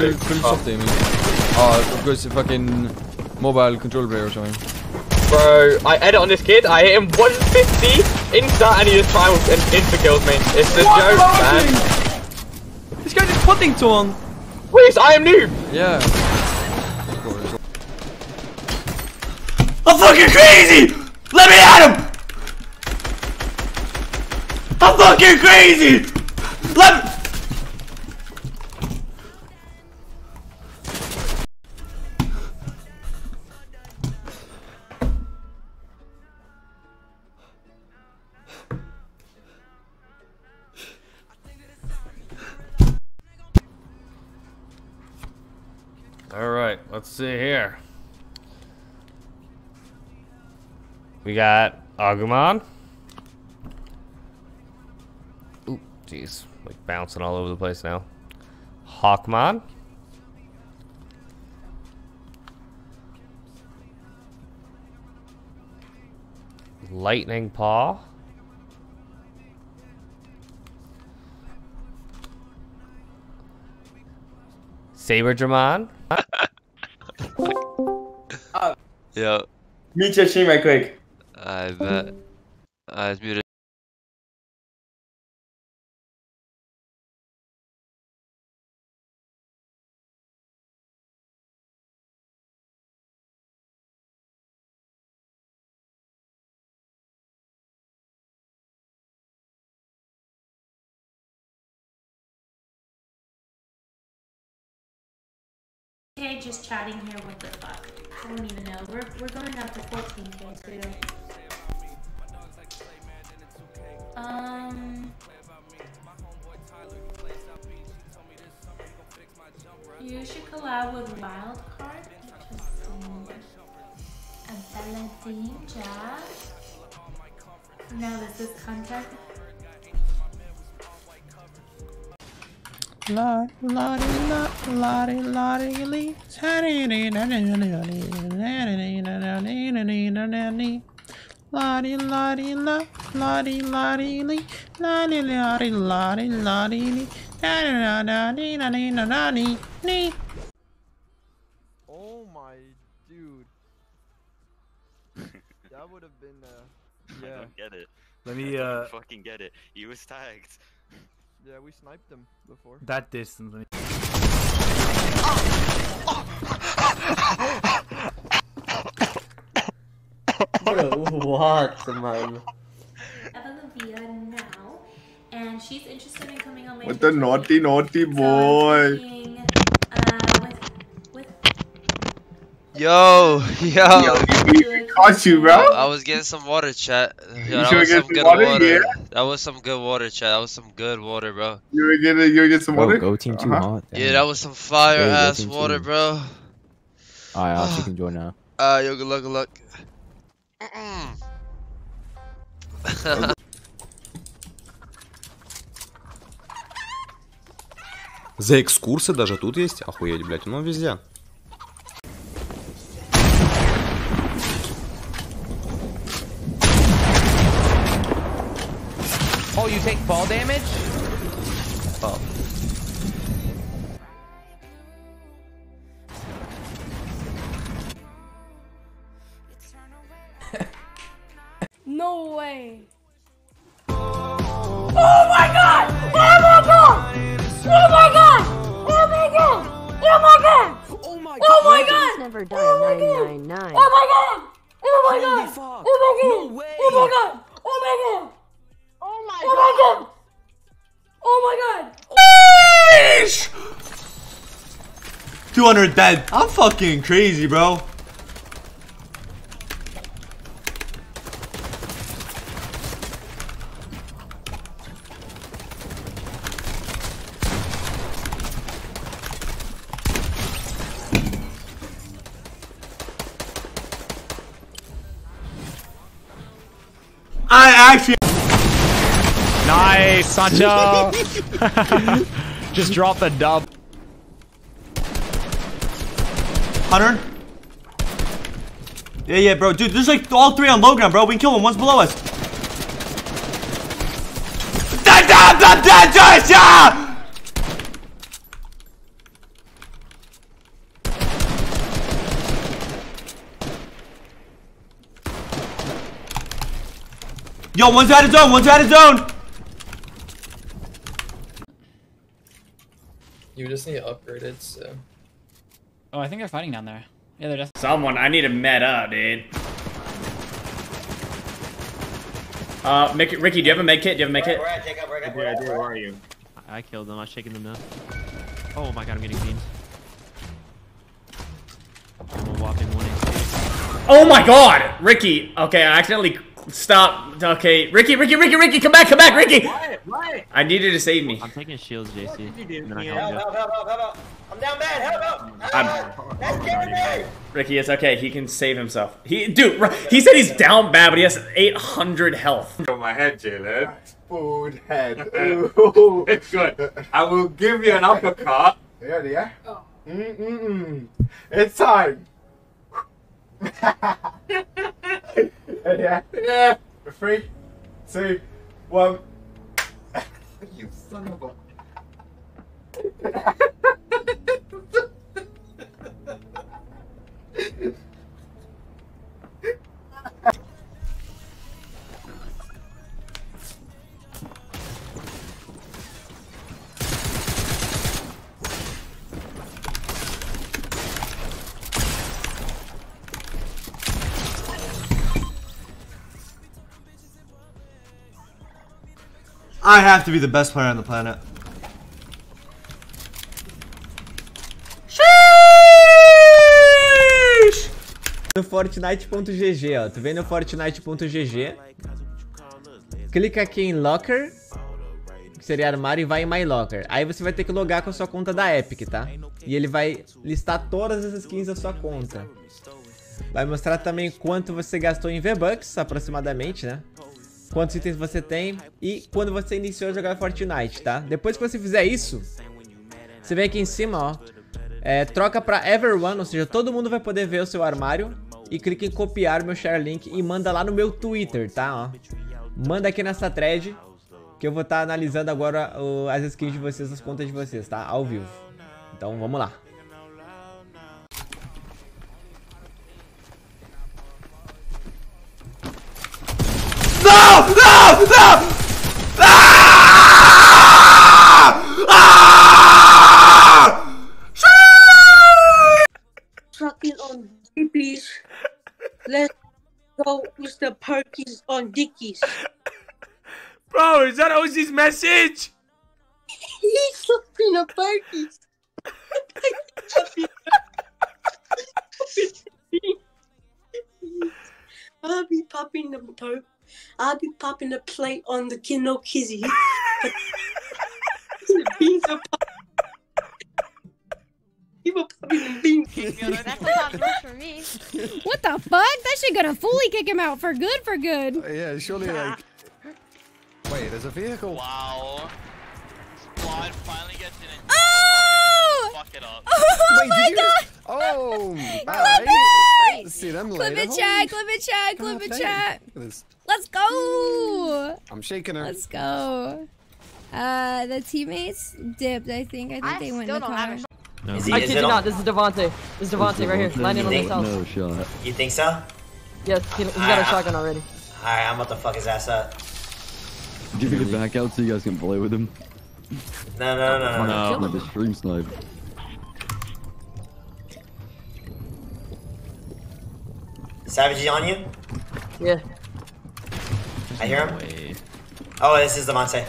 full, full soft aiming. Oh, because fucking mobile control player or something. Bro, I edit on this kid, I hit him 150 insta and he just tried and insta kills me. It's the joke, man. This guy just putting to one. Please, I am noob! Yeah. I'm fucking crazy! Let me at him! I'm fucking crazy! Let me... let's see here. We got Agumon. Ooh, jeez. Like bouncing all over the place now. Hawkmon. Lightning Paw. Saber Dramon. Yo, Mute your stream right quick. I bet. I was muted. Okay, just chatting here. What the fuck? I don't even know. We're we're going up to 14k too. Um. You should collab with Wildcard. Interesting. A Bella Jazz. Now this is content. La la la la la lee. Lottie lottie la lottie lottie lee lottie lottie lottie lottie lee da da da dee da dee da da dee dee Oh my dude. that would have been uh I don't get it. Let I me, don't uh, fucking get it. He was tagged. Yeah, we sniped them before. that distance. Let me... Bro, what, man? Olivia now, and she's interested in coming on my What the naughty, naughty So boy. thinking, uh, with, with Yo, yo. Caught you, bro. I was getting some water, chat. Yo, You sure get some some water? water. Yeah. That was some good water, chat. That was some good water, bro. You were get you were get some Bro, water. go team too Uh-huh. hot. Yeah, that was some fire Yeah, ass water, two. bro. Alright, Alex, you can join now. Uh, yo, good luck, good luck. Mm-mm. За экскурсы даже тут есть? Охуеть, блядь, ну везде. Fall damage? Oh. No way. Oh my god! Oh my god! Oh my god! Oh my god! Oh my god! Oh my god! Oh my god! Never die Oh my god! Oh my god! Oh my god! Oh my god! No way. Oh my god! Oh my god! Oh my Oh god! Oh my god! Sheesh! 200 dead. I'm fucking crazy, bro. Sancho! Just drop the dub. 100. Yeah, yeah, bro. Dude, there's like all three on low ground, bro. We can kill them. One's below us. Yo, one's out of zone. One's out of zone. You just need upgraded, so. Oh, I think they're fighting down there. Yeah, they're just. Someone, I need a med up, dude. Uh, Mickey, Ricky, do you have a med kit? Do you have a med kit? Where are you? I killed them. I was shaking them down. Oh my god, I'm getting beamed. I'm a whopping one HP. Oh my god! Ricky! Okay, I accidentally stopped. Okay, Ricky, Ricky, Ricky, Ricky, come back, come back, Ricky! What? I need you to save me. I'm taking shields, JC. And then I Help, help help, help, help, help, help. I'm down bad. Help, help. I'm- Ah, that's getting me. Ricky, it's okay. He can save himself. He, dude, he said he's down bad, but he has 800 health. On my head, Jalen. Food head. Ooh. it's good. I will give you an uppercut. Yeah, yeah. Oh. Mm mm mm. It's time. Yeah, yeah. Three, two, one. you son of a. I have to be the best player on the planet. No Fortnite.gg, ó. Tu vem no Fortnite.gg. Clica aqui em Locker. Que seria armário e vai em My Locker. Aí você vai ter que logar com a sua conta da Epic, tá? E ele vai listar todas as skins da sua conta. Vai mostrar também quanto você gastou em V-Bucks, aproximadamente, né? Quantos itens você tem e quando você iniciou a jogar Fortnite, tá? Depois que você fizer isso, você vem aqui em cima, ó. É, troca pra Everyone, ou seja, todo mundo vai poder ver o seu armário. E clica em copiar meu share link e manda lá no meu Twitter, tá? Ó. Manda aqui nessa thread que eu vou estar analisando agora o- as skins de vocês, as contas de vocês, tá? Ao vivo. Então vamos lá. No! No! No! Ah! Ah! Sucking on dippies. Let's go, Mr. Perkins on Dickies. Bro, is that Ozzy's message? He's sucking on Perkins. I'll be popping the perk. I'll be popping the plate on the Kino Kizzy. the beans are popping. You were popping the beans. That sometimes works for me. What the fuck? That shit gonna fully kick him out for good, for good. Uh, yeah, surely like. Wait, there's a vehicle. Wow. Squad finally gets in it. Oh! Fuck it up. Oh Wait, my did you god! just- Oh, Clip alright. it! See them Clip later. it, chat, clip it, chat, clip it, chat. damn. Look at. Let's go! I'm shaking her. Let's go. Uh, the teammates dipped, I think. I think they went in the car. No. I kid you not, this is Devontae. This is Devontae right here, landing on this house. No shot. You think so? Yes, he, he's got a Alright, shotgun already. Alright, I'm about to fuck his ass up. Give me the back out so you guys can play with him. No, no, no, no, no. Like the stream snipe. Savage on you? Yeah. I hear him. Oh, this is Devontae.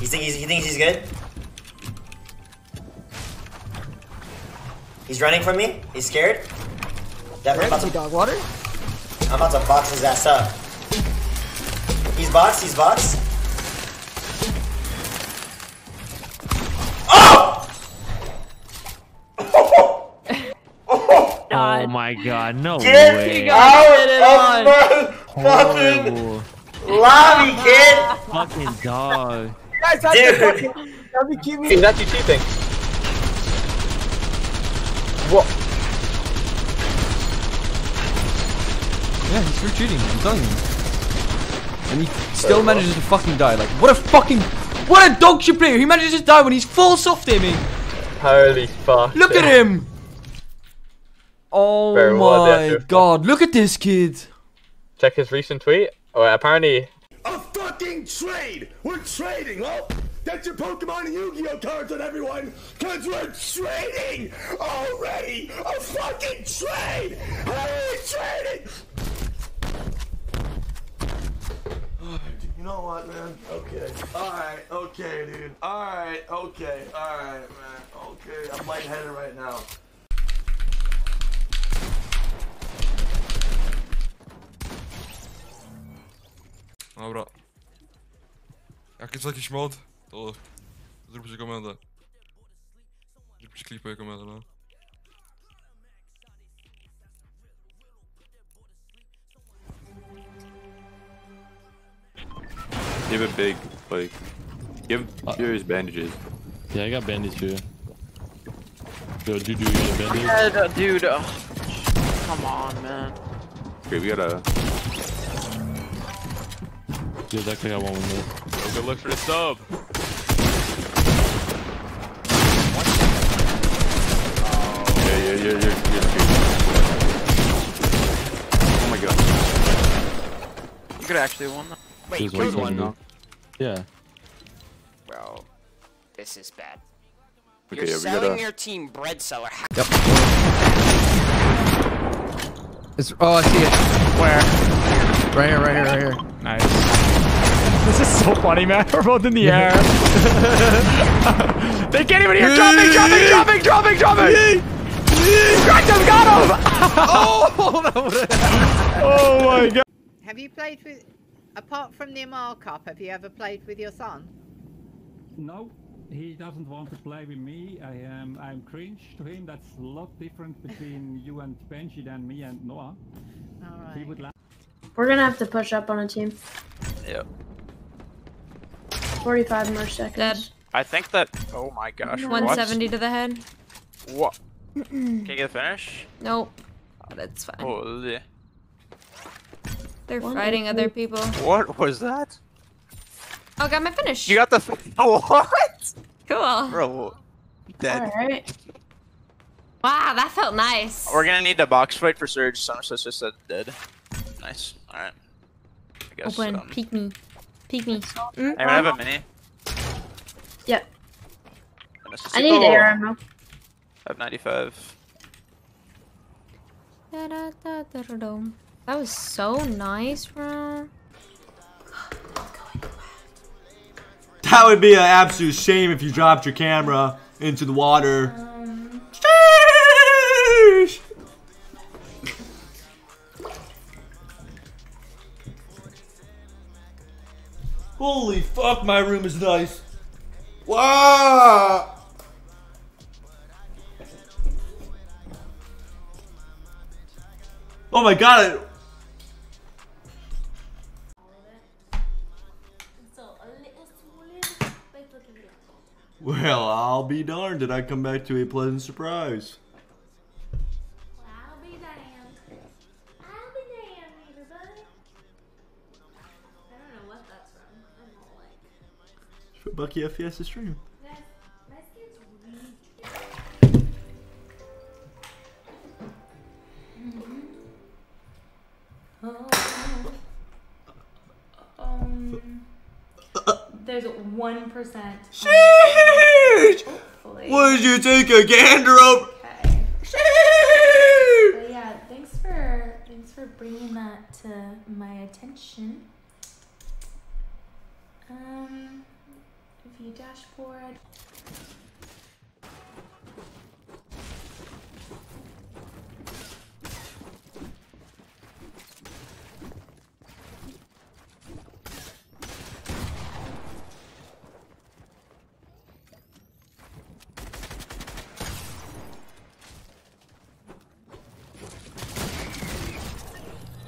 He thinks he's, he thinks he's good? He's running from me? He's scared? Definitely about to dog water? I'm about to box his ass up. He's boxed, he's boxed. Oh my god, no Get way. out of my fucking Horrible. lobby, kid! Fucking dog. Guys, that's Dude. fucking. Let me keep me. He's actually cheating. What? Yeah, he's through cheating. I'm telling you. And he still manages to fucking die. Like, what a fucking, what a dog shit player. He manages to die when he's full soft eh, aiming. Holy fuck. Look at him. Oh Very my that's it. god, look at this kid. check his recent tweet. Oh, apparently A fucking trade! We're trading! Oh, get your Pokemon and Yu-Gi-Oh cards on everyone, cause we're trading already! A fucking trade! How are we trading? You know what, man? Okay. Alright, okay, dude. Alright, okay, alright, man. Okay, I'm lightheaded right now. Dobra. Jak jest jakiś mod, to zróbcie komendę. Zróbcie klipę i komendę, no. Give it big, like, give Furious bandages. Yeah, I got bandage too. Yo, dude, you got a bandage? Yeah, dude. Uh, come on, man. Okay, we gotta. Yeah, that guy got one with me. Go good look for the sub. Yeah, yeah, yeah, yeah, yeah. Oh my god. You could actually won that. Wait, you killed one? Yeah. Bro, this is bad. Okay, You're yeah, selling gotta- your team bread seller. Yep. It's, oh, I see it. Where? Right here, right here, right here. Nice. This is so funny, man. We're both in the air. they can't even hear dropping, dropping, dropping, dropping, dropping. Cracked him, got him. oh, oh my god. Have you played with, apart from the Amal Cup, have you ever played with your son? No, he doesn't want to play with me. I am I'm cringe to him. That's a lot different between you and Benji than me and Noah. He would like. We're gonna have to push up on a team. Yep. 45 more seconds. Dead. I think that. Oh my gosh. what? 170 to the head. What? Can you get a finish? Nope. Oh, that's fine. Holy. They're fighting other people. What was that? Oh, got my finish. You got the. What? Cool. Bro. Dead. Alright. Wow, that felt nice. We're gonna need a box fight for Surge. So it's just said dead. Nice. Alright. I guess. Open. Um, Peek me. Peek me. Mm, I have a mini. Yep. I need air ammo. I have 95. Da-da-da-da-da-dum. That was so nice, bro. That would be an absolute shame if you dropped your camera into the water. Uh, fuck, my room is nice. Wow. Oh my god. Well, I'll be darned did I come back to a pleasant surprise. Bucky FPS stream. that's, that gets weak. Um, there's one percent. Sheesh! Would you take a gander up? But yeah, thanks for thanks for bringing that to my attention. Um, view dashboard.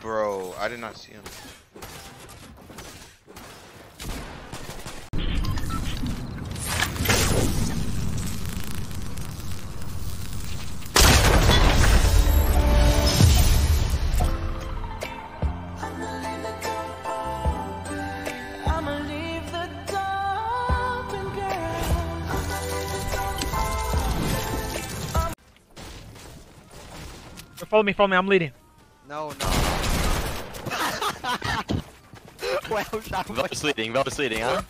Bro, I did not see him. follow me, follow me, I'm leading. No, no. well, that was leading, well, was leading, huh?